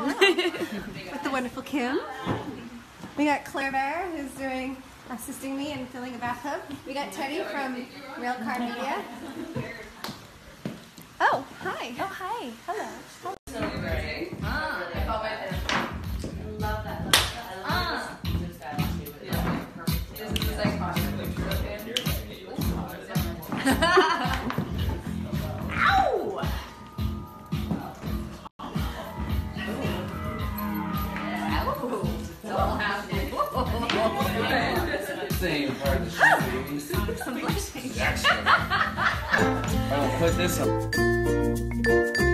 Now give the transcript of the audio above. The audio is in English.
with the wonderful Kim. We got Claire Bear, who's doing assisting me in filling a bathtub. We got Teddy from Real Car Media. Oh, hi. Oh, hi. Hello. part of the show, I'm gonna put this up.